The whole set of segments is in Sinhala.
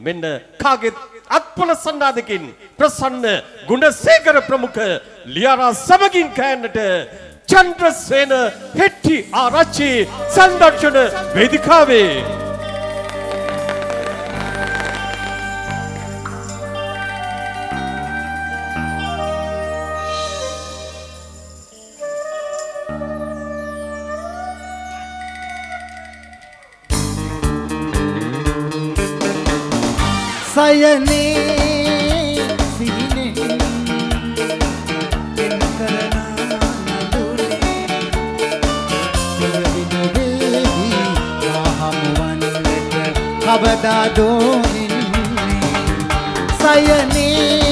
මෙන්න කාගෙත් අත්පොල සන්නාදකින් ප්‍රසන්න ගුණසේකර ප්‍රමුඛ ලියාරා සමගින් කෑන්නට චන්ද්‍රසේන හෙට්ටි ආරච්චි සංරක්ෂණ වේදිකාවේ සයනේ සිහිනේ. කවදාදෝ ඉන්නේ සයනේ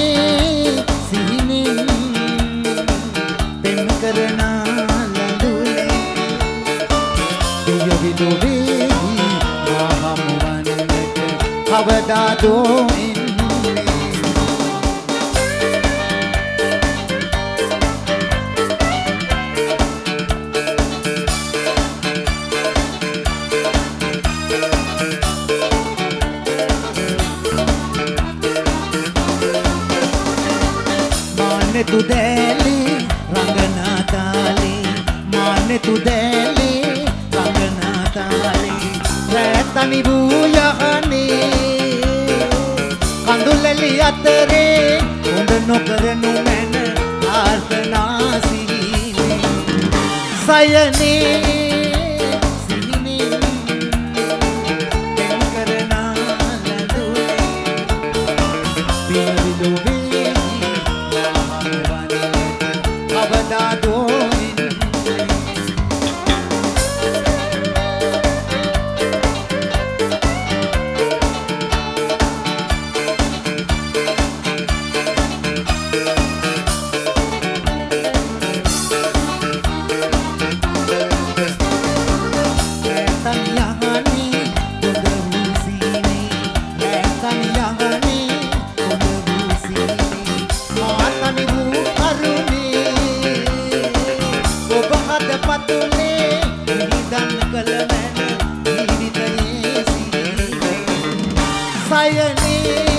කවදාදෝ ඉන්නේ මානෙ තුදෑලි රංගනාතාලි මානෙ තුදෑලි. රැතනි වූ යහනේ කඳුලැලි අතරේ හොඳ නොකරනු මැන ආර්ථනා සිහිනේ. සයනේ පතුලේ නිදන් කළ මැන ජීවිතයේ සිහිනේ සයනේ